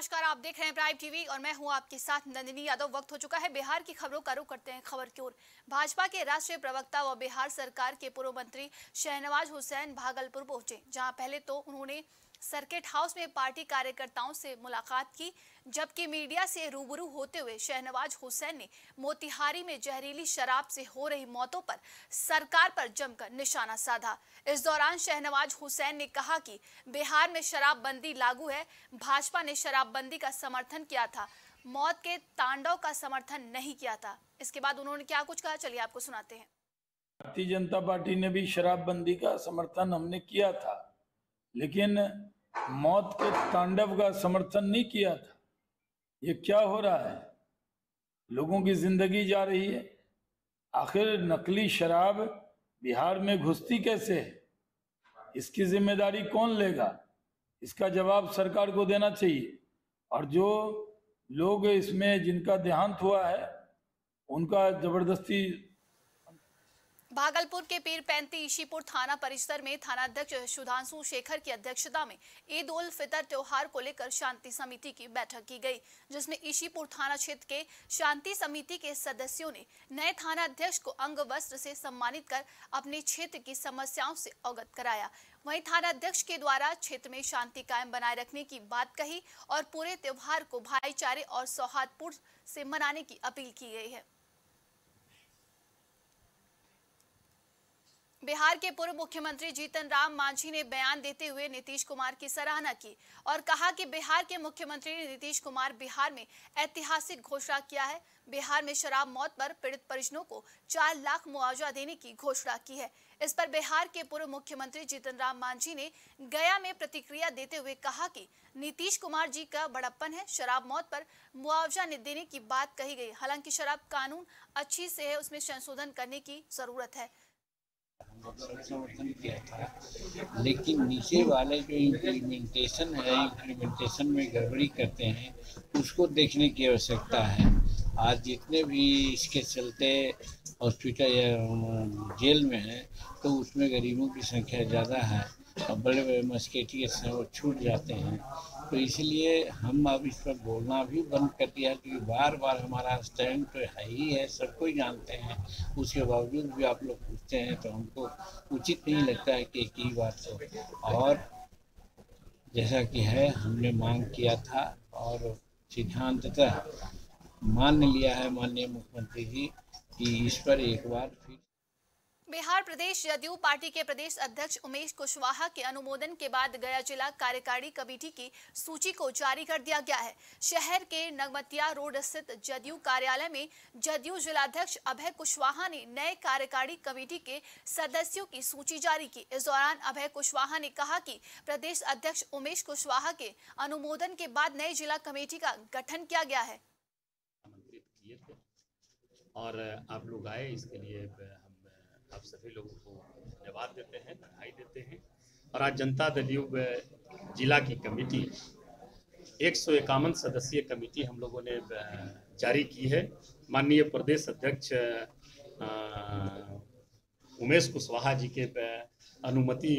नमस्कार, आप देख रहे हैं प्राइम टीवी और मैं हूँ आपके साथ नंदिनी यादव। वक्त हो चुका है बिहार की खबरों का रुख करते हैं खबर की ओर। भाजपा के राष्ट्रीय प्रवक्ता व बिहार सरकार के पूर्व मंत्री शहनवाज हुसैन भागलपुर पहुँचे, जहाँ पहले तो उन्होंने सर्किट हाउस में पार्टी कार्यकर्ताओं से मुलाकात की जबकि मीडिया से रूबरू होते हुए शहनवाज हुसैन ने मोतिहारी में जहरीली शराब से हो रही मौतों पर सरकार पर जमकर निशाना साधा। इस दौरान शहनवाज हुसैन ने कहा कि बिहार में शराबबंदी लागू है। भाजपा ने शराबबंदी का समर्थन किया था। मौत के तांडव का समर्थन नहीं किया था। इसके बाद उन्होंने क्या कुछ कहा? चलिए आपको सुनाते हैं। भारतीय जनता पार्टी ने भी शराबबंदी का समर्थन हमने किया था, लेकिन मौत के तांडव का समर्थन नहीं किया था। ये क्या हो रहा है? लोगों की ज़िंदगी जा रही है। आखिर नकली शराब बिहार में घुसती कैसे है? इसकी ज़िम्मेदारी कौन लेगा? इसका जवाब सरकार को देना चाहिए। और जो लोग इसमें जिनका देहांत हुआ है, उनका ज़बरदस्ती भागलपुर के पीर पैंती ईशीपुर थाना परिसर में थानाध्यक्ष सुधांशु शेखर की अध्यक्षता में ईद उल फितर त्योहार को लेकर शांति समिति की बैठक की गई, जिसमें ईशीपुर थाना क्षेत्र के शांति समिति के सदस्यों ने नए थाना अध्यक्ष को अंग वस्त्र से सम्मानित कर अपने क्षेत्र की समस्याओं से अवगत कराया। वहीं थाना अध्यक्ष के द्वारा क्षेत्र में शांति कायम बनाए रखने की बात कही और पूरे त्योहार को भाईचारे और सौहार्दपूर्ण से मनाने की अपील की गई है। बिहार के पूर्व मुख्यमंत्री जीतन राम मांझी ने बयान देते हुए नीतीश कुमार की सराहना की और कहा कि बिहार के मुख्यमंत्री नीतीश कुमार बिहार में ऐतिहासिक घोषणा किया है। बिहार में शराब मौत पर पीड़ित परिजनों को चार लाख मुआवजा देने की घोषणा की है। इस पर बिहार के पूर्व मुख्यमंत्री जीतन राम मांझी ने गया में प्रतिक्रिया देते हुए कहा कि नीतीश कुमार जी का बड़प्पन है। शराब मौत पर मुआवजा देने की बात कही गई। हालाँकि शराब कानून अच्छी से है, उसमें संशोधन करने की ज़रूरत है। समर्थन किया था लेकिन नीचे वाले जो इम्प्लीमेंटेशन है इम्प्लीमेंटेशन में गड़बड़ी करते हैं, उसको देखने की आवश्यकता है। आज जितने भी इसके चलते हॉस्पिटल या जेल में हैं तो उसमें गरीबों की संख्या ज़्यादा है और बड़े बड़े मस्केटी वो छूट जाते हैं। तो इसलिए हम अब इस पर बोलना भी बंद कर दिया, क्योंकि बार बार हमारा स्टैंड तो है ही है सबको ही जानते हैं। उसके बावजूद भी आप लोग पूछते हैं तो हमको उचित नहीं लगता है कि एक ही बात हो। और जैसा कि है, हमने मांग किया था और सिद्धांततः मान लिया है माननीय मुख्यमंत्री जी कि इस पर एक बार बिहार प्रदेश जदयू पार्टी के प्रदेश अध्यक्ष उमेश कुशवाहा के अनुमोदन के बाद गया जिला कार्यकारी कमेटी की सूची को जारी कर दिया गया है। शहर के नगमतिया रोड स्थित जदयू कार्यालय में जदयू जिलाध्यक्ष अभय कुशवाहा ने नए कार्यकारी कमेटी के सदस्यों की सूची जारी की। इस दौरान अभय कुशवाहा ने कहा कि प्रदेश अध्यक्ष उमेश कुशवाहा के अनुमोदन के बाद नए जिला कमेटी का गठन किया गया है। और आप लोग आए इसके लिए आप सभी लोगों को धन्यवाद देते हैं, बधाई देते हैं। और आज जनता दल युग, जिला की कमेटी, एक सौ इक्यावन सदस्यीय कमेटी हम लोगों ने जारी की है। माननीय प्रदेश अध्यक्ष उमेश कुशवाहा जी के अनुमति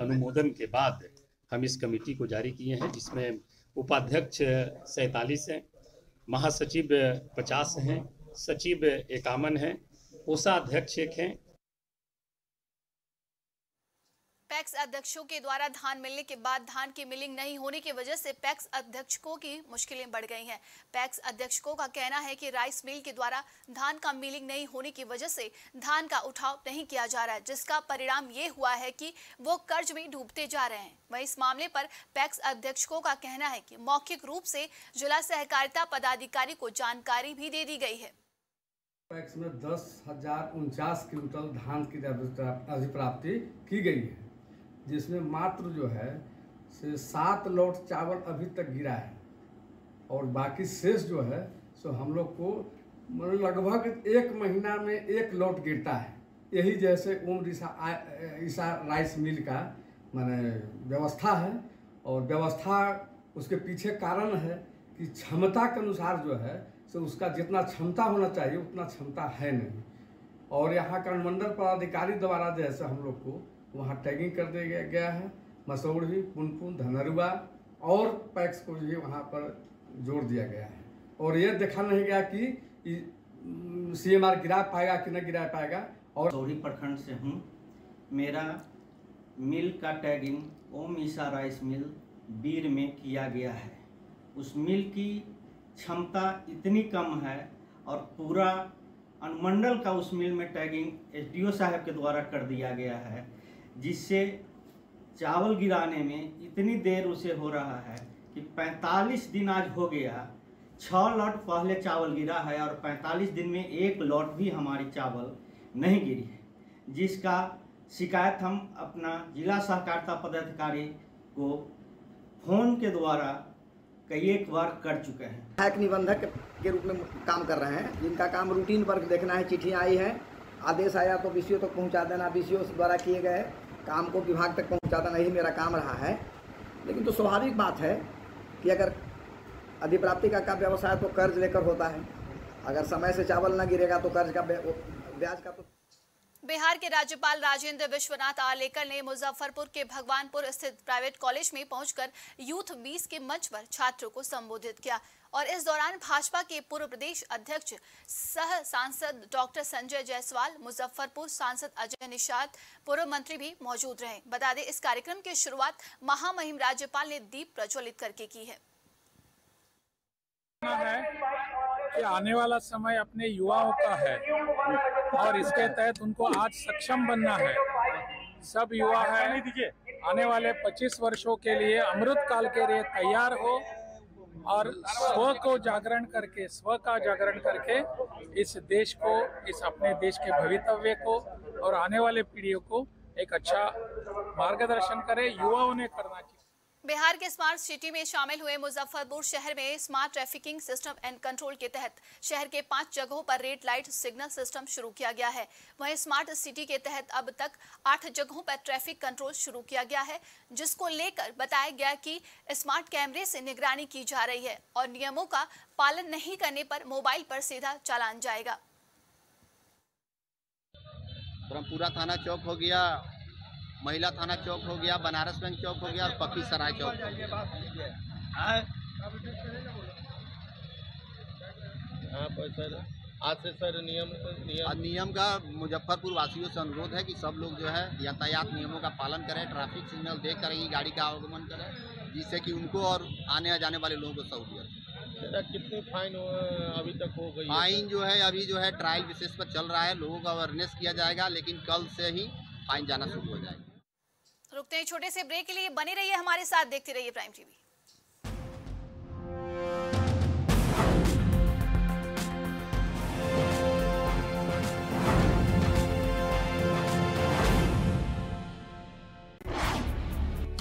अनुमोदन के बाद हम इस कमेटी को जारी किए हैं, जिसमें उपाध्यक्ष सैतालीस हैं, महासचिव पचास हैं, सचिव इक्यावन हैं, कोषाध्यक्ष एक हैं पैक्स अध्यक्षों के द्वारा धान मिलने के बाद धान की मिलिंग नहीं होने की वजह से पैक्स अध्यक्षों की मुश्किलें बढ़ गई हैं। पैक्स अध्यक्षों का कहना है कि राइस मिल के द्वारा धान का मिलिंग नहीं होने की वजह से धान का उठाव नहीं किया जा रहा है, जिसका परिणाम ये हुआ है कि वो कर्ज में डूबते जा रहे हैं। वहीं इस मामले पर पैक्स अध्यक्षों का कहना है कि मौखिक रूप से जिला सहकारिता पदाधिकारी को जानकारी भी दे दी गई है। पैक्स में दस हज़ार उनचास क्विंटल धान की अधिप्राप्ति की गई है। जिसमें मात्र जो है से सात लौट चावल अभी तक गिरा है। और बाकी शेष जो है, सो हम लोग को मतलब लगभग एक महीना में एक लौट गिरता है। यही जैसे उम्र ईसा ईसा राइस मिल का मैंने व्यवस्था है। और व्यवस्था उसके पीछे कारण है कि क्षमता के अनुसार जो है, सो उसका जितना क्षमता होना चाहिए, उतना क्षमता है नहीं। और यहाँ अनुमंडल पदाधिकारी द्वारा जैसे हम लोग को वहाँ टैगिंग कर दिया गया है। मसौड़ी पुनपुन, धनरुआ और पैक्स को भी वहाँ पर जोड़ दिया गया है। और ये देखा नहीं गया कि सी एम आर गिरा पाएगा कि नहीं गिरा पाएगा। और सौरी प्रखंड से हूँ। मेरा मिल का टैगिंग ओम ईसा राइस मिल बीर में किया गया है। उस मिल की क्षमता इतनी कम है और पूरा अनुमंडल का उस मिल में टैगिंग एसडीओ साहब के द्वारा कर दिया गया है। जिससे चावल गिराने में इतनी देर उसे हो रहा है कि 45 दिन आज हो गया। छः लॉट पहले चावल गिरा है और 45 दिन में एक लॉट भी हमारी चावल नहीं गिरी है। जिसका शिकायत हम अपना जिला सहकारिता पदाधिकारी को फ़ोन के द्वारा कई एक बार कर चुके हैं। निबंधक के रूप में काम कर रहे हैं। जिनका काम रूटीन वर्क देखना है चिट्ठी आई है। आदेश आया तो बी तक पहुँचा देना बी द्वारा किए गए काम को विभाग तक पहुँचाना नहीं मेरा काम रहा है। लेकिन तो स्वाभाविक बात है कि अगर अधिप्राप्ति का, का व्यवसाय तो कर्ज लेकर होता है। अगर समय से चावल न गिरेगा तो कर्ज का ब्याज का तो बिहार के राज्यपाल राजेंद्र विश्वनाथ आलेकर ने मुजफ्फरपुर के भगवानपुर स्थित प्राइवेट कॉलेज में पहुंचकर यूथ 20 के मंच पर छात्रों को संबोधित किया। और इस दौरान भाजपा के पूर्व प्रदेश अध्यक्ष सह सांसद डॉक्टर संजय जायसवाल मुजफ्फरपुर सांसद अजय निषाद पूर्व मंत्री भी मौजूद रहे। बता दें इस कार्यक्रम की शुरुआत महामहिम राज्यपाल ने दीप प्रज्वलित करके की है। कि आने वाला समय अपने युवाओं का है और इसके तहत उनको आज सक्षम बनना है। सब युवा है। आने वाले 25 वर्षों के लिए अमृत काल के लिए तैयार हो। और स्व को जागरण करके, स्व का जागरण करके इस देश को, इस अपने देश के भवितव्य को और आने वाले पीढ़ियों को एक अच्छा मार्गदर्शन करें, युवाओं ने करना चाहिए। बिहार के स्मार्ट सिटी में शामिल हुए मुजफ्फरपुर शहर में smart trafficking system and control के तहत शहर के पाँच जगहों पर रेड लाइट सिग्नल सिस्टम शुरू किया गया है। वहीं स्मार्ट सिटी के तहत अब तक आठ जगहों पर ट्रैफ़िक कंट्रोल शुरू किया गया है, जिसको लेकर बताया गया कि स्मार्ट कैमरे से निगरानी की जा रही है और नियमों का पालन नहीं करने पर मोबाइल पर सीधा चालान जाएगा। पूरा थाना चौक हो गया महिला थाना चौक हो गया बनारस बैंक चौक हो गया और पक्की सराय चौक। हो गया हाँ सर आज से सर नियम नियम नियम का मुजफ्फरपुर वासियों से अनुरोध है कि सब लोग जो है यातायात नियमों का पालन करें ट्रैफ़िक सिग्नल देख कर ही गाड़ी का आवागमन करें जिससे कि उनको और आने जाने वाले लोगों को सहूलियत कितनी फाइन अभी तक हो गई फाइन जो है अभी जो है ट्रायल विशेष पर चल रहा है लोगों का अवेयरनेस किया जाएगा लेकिन कल से ही फाइन जाना शुरू हो जाएगा। रुकते हैं, छोटे से ब्रेक के लिए बने रहिए हमारे साथ, देखते रहिए प्राइम टीवी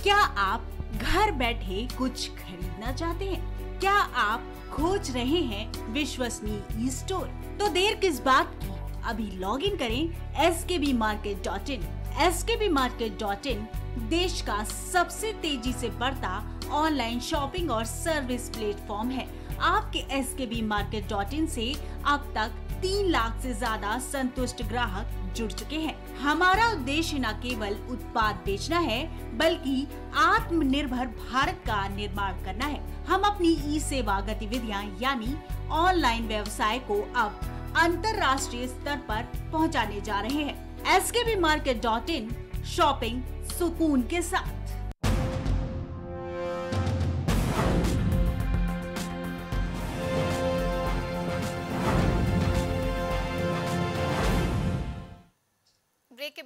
क्या आप घर बैठे कुछ खरीदना चाहते हैं? क्या आप खोज रहे हैं विश्वसनीय ई स्टोर तो देर किस बात की? अभी लॉग इन करें S K B market dot in S K B market dot in देश का सबसे तेज़ी से बढ़ता ऑनलाइन शॉपिंग और सर्विस प्लेटफॉर्म है। आपके S K B market dot इन ऐसी अब तक तीन लाख से ज़्यादा संतुष्ट ग्राहक जुड़ चुके हैं। हमारा उद्देश्य न केवल उत्पाद बेचना है, बल्कि आत्मनिर्भर भारत का निर्माण करना है। हम अपनी ई सेवा गतिविधियाँ, यानी ऑनलाइन व्यवसाय को अब अंतर्राष्ट्रीय स्तर पर पहुँचाने जा रहे हैं। S K B market dot in shopping सुकून के साथ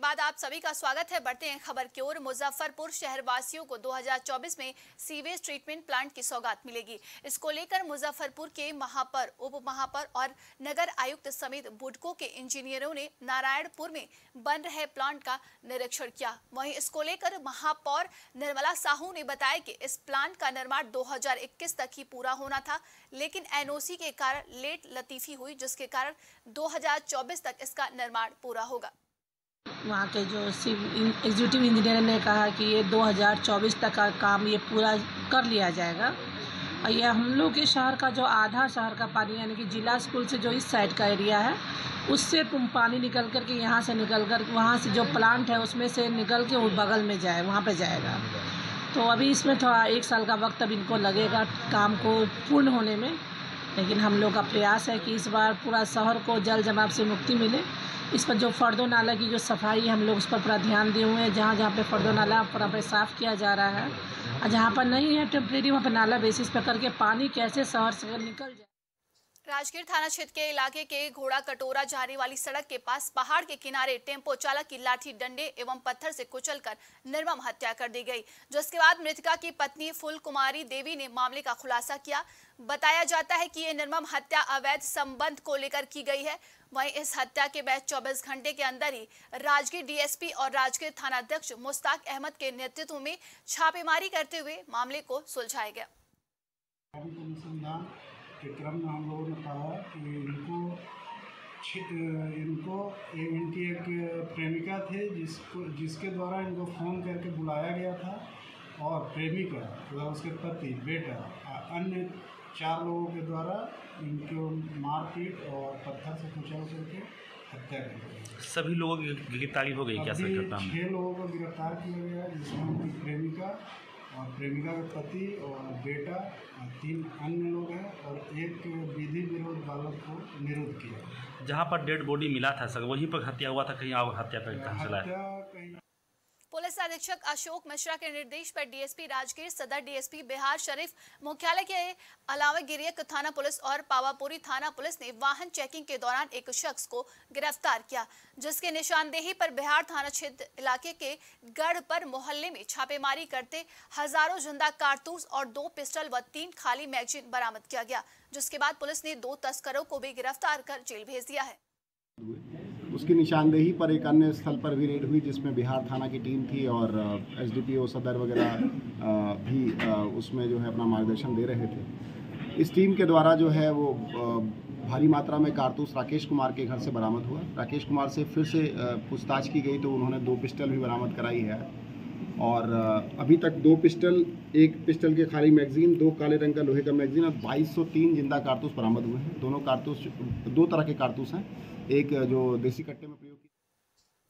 बाद आप सभी का स्वागत है। बढ़ते हैं खबर की ओर। मुजफ्फरपुर शहरवासियों को 2024 में सीवेज ट्रीटमेंट प्लांट की सौगात मिलेगी। इसको लेकर मुजफ्फरपुर के महापर उप महापर और नगर आयुक्त समेत बुडको के इंजीनियरों ने नारायणपुर में बन रहे प्लांट का निरीक्षण किया। वहीं इसको लेकर महापौर निर्मला साहू ने बताया कि इस प्लांट का निर्माण 2021 तक ही पूरा होना था, लेकिन एनओसी के कारण लेट लतीफी हुई, जिसके कारण 2024 तक इसका निर्माण पूरा होगा। वहाँ के जो एग्जीक्यूटिव इंजीनियर ने कहा कि ये 2024 तक का काम ये पूरा कर लिया जाएगा। और यह हम लोग के शहर का जो आधा शहर का पानी, यानी कि जिला स्कूल से जो इस साइड का एरिया है, उससे पानी निकल कर के यहाँ से निकल कर वहाँ से जो प्लांट है, उसमें से निकल के वो बगल में जाए, वहाँ पे जाएगा। तो अभी इसमें थोड़ा एक साल का वक्त अब इनको लगेगा काम को पूर्ण होने में, लेकिन हम लोग का प्रयास है कि इस बार पूरा शहर को जल जमाव से मुक्ति मिले। इस पर जो फर्दो नाला की जो सफ़ाई है हम लोग उस पर पूरा ध्यान दिए हुए हैं, जहाँ जहाँ पे फर्दो नाला पूरा पे साफ़ किया जा रहा है। और जहाँ पर नहीं है टेम्परेरी वहाँ पर नाला बेसिस पर करके पानी कैसे शहर से निकल जाए। राजगीर थाना क्षेत्र के इलाके के घोड़ा कटोरा जाने वाली सड़क के पास पहाड़ के किनारे टेंपो चालक की लाठी, डंडे एवं पत्थर से कुचलकर निर्मम हत्या कर दी गई। जिसके बाद मृतका की पत्नी फुल कुमारी देवी ने मामले का खुलासा किया। बताया जाता है कि ये निर्मम हत्या अवैध संबंध को लेकर की गई है। वहीं इस हत्या के बाद 24 घंटे के अंदर ही राजगीर डीएसपी और राजगीर थानाध्यक्ष मुश्ताक अहमद के नेतृत्व में छापेमारी करते हुए मामले को सुलझाया गया। के क्रम में हम लोगों ने पाया कि इनको इनको इनकी एक प्रेमिका थे जिसको जिसके द्वारा इनको फ़ोन करके बुलाया गया था और प्रेमिका व उसके पति बेटा अन्य चार लोगों के द्वारा इनको मारपीट और पत्थर से कुचल करके हत्या कर दी सभी लोगों की गिरफ्तारी हो गई क्या सर घटना छः लोगों को गिरफ़्तार किया गया जिसमें उनकी प्रेमिका और प्रेमिका का पति और बेटा तीन अन्य लोग हैं और एक विधि विरोध बालक को निरुद्ध किया। जहाँ पर डेड बॉडी मिला था सर वहीं पर हत्या हुआ था कहीं और हत्या कहाँ चला है? पुलिस अधीक्षक अशोक मिश्रा के निर्देश पर डीएसपी राजगीर, सदर डीएसपी बिहार शरीफ, मुख्यालय के अलावा गिरियक थाना पुलिस और पावापुरी थाना पुलिस ने वाहन चेकिंग के दौरान एक शख्स को गिरफ़्तार किया, जिसके निशानदेही पर बिहार थाना क्षेत्र इलाके के गढ़ पर मोहल्ले में छापेमारी करते हज़ारों ज़िंदा कारतूस और दो पिस्टल व तीन खाली मैगजीन बरामद किया गया, जिसके बाद पुलिस ने दो तस्करों को भी गिरफ़्तार कर जेल भेज दिया है। उसकी निशानदेही पर एक अन्य स्थल पर भी रेड हुई, जिसमें बिहार थाना की टीम थी और एस डी पी ओ सदर वगैरह भी उसमें जो है अपना मार्गदर्शन दे रहे थे। इस टीम के द्वारा जो है वो भारी मात्रा में कारतूस राकेश कुमार के घर से बरामद हुआ। राकेश कुमार से फिर से पूछताछ की गई तो उन्होंने दो पिस्टल भी बरामद कराई है। और अभी तक दो पिस्टल, एक पिस्टल के खाली मैगजीन, दो काले रंग का लोहे का मैगजीन और 2203 ज़िंदा कारतूस बरामद हुए हैं। दोनों कारतूस, दो तरह के कारतूस हैं। एक जो देसी कट्टे में प्रयोग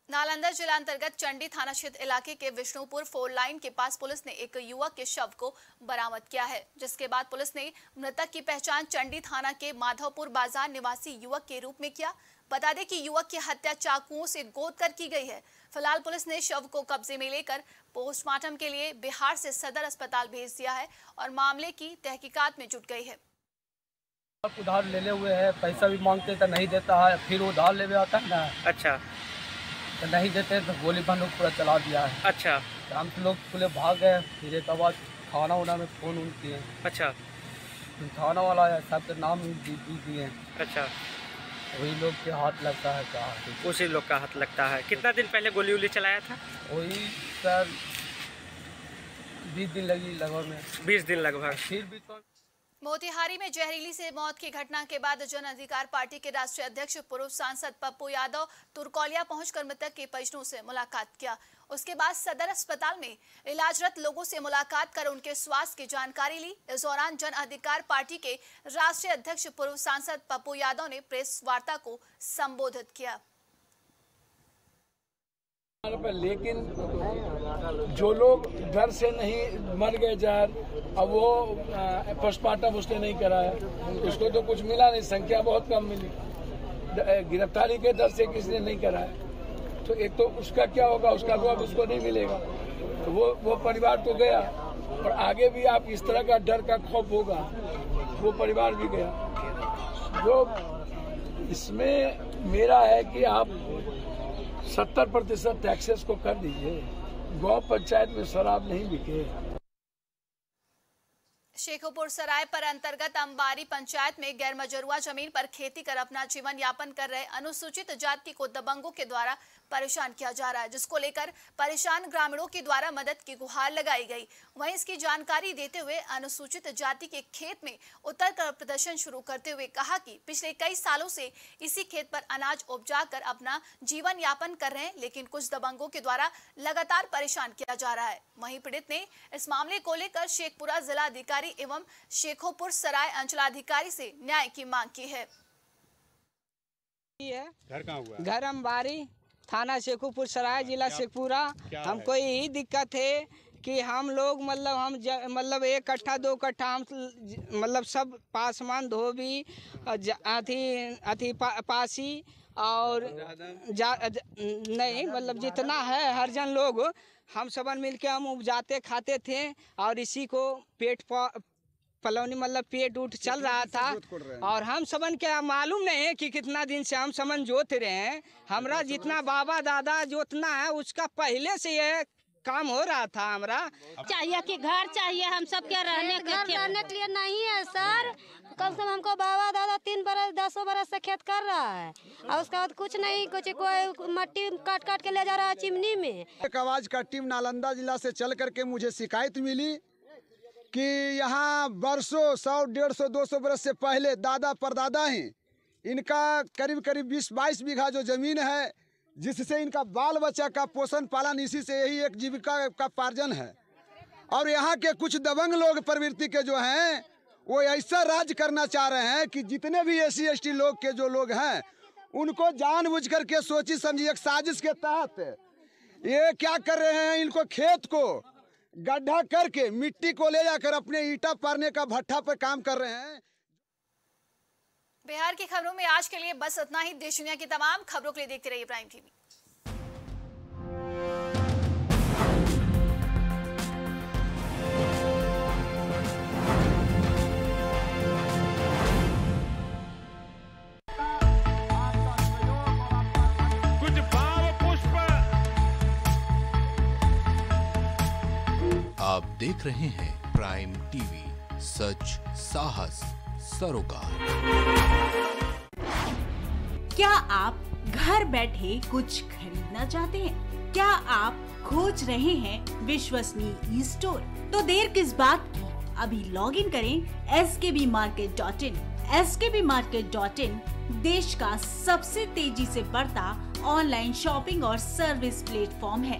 नालंदा जिला अंतर्गत चंडी थाना क्षेत्र इलाके के विष्णुपुर फोर लाइन के पास पुलिस ने एक युवक के शव को बरामद किया है, जिसके बाद पुलिस ने मृतक की पहचान चंडी थाना के माधवपुर बाज़ार निवासी युवक के रूप में किया। बता दें कि युवक की हत्या चाकुओं से गोद कर की गई है। फ़िलहाल पुलिस ने शव को कब्जे में लेकर पोस्टमार्टम के लिए बिहार से सदर अस्पताल भेज दिया है और मामले की तहकीकात में जुट गई है। उधार ले ले हुए है पैसा भी मांगते तो नहीं देता है फिर उधार ले आता है ना। अच्छा। तो नहीं देते तो गोली बंदूक पूरा चला दिया है। अच्छा। हम तो लोग पूरे भाग गए फिर एक बाद थाना उना में फ़ोन उन किए अच्छा। थाना वाला है सबके नाम दिए। अच्छा। वही लोग के हाथ लगता है कहा उसी लोग का हाथ लगता है। कितना दिन पहले गोली उली चलाया था? वही सर बीस दिन लगी लगभग में। बीस दिन लगभग। फिर भी तो मोतिहारी में जहरीली से मौत की घटना के बाद जन अधिकार पार्टी के राष्ट्रीय अध्यक्ष, पूर्व सांसद पप्पू यादव तुरकौलिया पहुंचकर मृतक के परिजनों से मुलाकात किया। उसके बाद सदर अस्पताल में इलाजरत लोगों से मुलाकात कर उनके स्वास्थ्य की जानकारी ली। इस दौरान जन अधिकार पार्टी के राष्ट्रीय अध्यक्ष, पूर्व सांसद पप्पू यादव ने प्रेस वार्ता को संबोधित किया। लेकिन जो लोग डर से नहीं मर गए जार अब वो पोस्टमार्टम उसने नहीं कराया। उसको तो कुछ मिला नहीं, संख्या बहुत कम मिली। गिरफ्तारी के डर से किसी ने नहीं कराया? तो एक तो उसका क्या होगा? उसका तो अब उसको नहीं मिलेगा। तो वो वो परिवार तो गया, और आगे भी आप इस तरह का डर का खौफ होगा, वो परिवार भी गया। जो इसमें मेरा है कि आप सत्तर प्रतिशत टैक्सेस को कर दीजिए। गौ पंचायत में शराब नहीं बिके। शेखोपुर सराय पर अंतर्गत अंबारी पंचायत में गैर मजरुआ ज़मीन पर खेती कर अपना जीवन यापन कर रहे अनुसूचित जाति को दबंगों के द्वारा परेशान किया जा रहा है जिसको लेकर परेशान ग्रामीणों के द्वारा मदद की गुहार लगाई गई। वहीं इसकी जानकारी देते हुए अनुसूचित जाति के खेत में उतर कर प्रदर्शन शुरू करते हुए कहा कि पिछले कई सालों से इसी खेत पर अनाज उपजा कर अपना जीवन यापन कर रहे हैं लेकिन कुछ दबंगों के द्वारा लगातार परेशान किया जा रहा है। वहीं पीड़ित ने इस मामले को लेकर शेखपुरा जिला अधिकारी एवं शेखोपुर सराय अंचलाधिकारी से न्याय की मांग की है। घर कहाँ हुआ? घर अम्बारी थाना शेखुपुर सराय जिला शेखपुरा। हमको यही दिक्कत है कि हम लोग मतलब हम मतलब एक कट्ठा दो कट्ठा हम मतलब सब पासमान धोबी अथी अथी पा, पासी और जा नहीं मतलब जितना है हर जन लोग हम सबन मिलके हम उपजाते खाते थे और इसी को पेट पलौनी मतलब पेट उठ चल रहा था और हम सबन क्या मालूम नहीं है कि कितना दिन से हम समन जोत रहे हैं। हमरा जितना बाबा दादा जोतना है उसका पहले से ये काम हो रहा था हमारा। चाहिए कि घर चाहिए हम सब क्या रहने के घर रहने के लिए नहीं है सर। कम से कम हमको बाबा दादा तीन बरस दसों बरस से खेत कर रहा है। और उसके बाद कुछ नहीं कुछ कोई मट्टी काट काट के ले जा रहा है चिमनी में। एक आवाज़ का टीम नालंदा जिला से चल करके मुझे शिकायत मिली। कि यहाँ बरसों सौ, डेढ़ सौ, दो सौ बरस से पहले दादा परदादा ही। इनका करीब करीब बीस, बाईस बीघा जो ज़मीन है, जिससे इनका बाल बच्चा का पोषण पालन इसी से यही एक जीविका का पार्जन है। और यहाँ के कुछ दबंग लोग प्रवृत्ति के जो हैं, वो ऐसा राज करना चाह रहे हैं कि जितने भी एस सी लोग के जो लोग हैं, उनको जानबूझ करके सोची समझी एक साजिश के तहत, ये क्या कर रहे हैं इनको खेत को? गड्ढा करके मिट्टी को ले जाकर अपने ईटा पारने का भट्टा पर काम कर रहे हैं। बिहार की खबरों में आज के लिए बस इतना ही। देश दुनिया की तमाम खबरों के लिए देखते रहिए प्राइम टीवी देख रहे हैं प्राइम टीवी सच, साहस, सरोकार। क्या आप घर बैठे कुछ खरीदना चाहते हैं? क्या आप खोज रहे हैं विश्वसनीय ई स्टोर तो देर किस बात की? अभी लॉग इन करें S K B market dot in S K B market dot in देश का सबसे तेज़ी से बढ़ता ऑनलाइन शॉपिंग और सर्विस प्लेटफॉर्म है।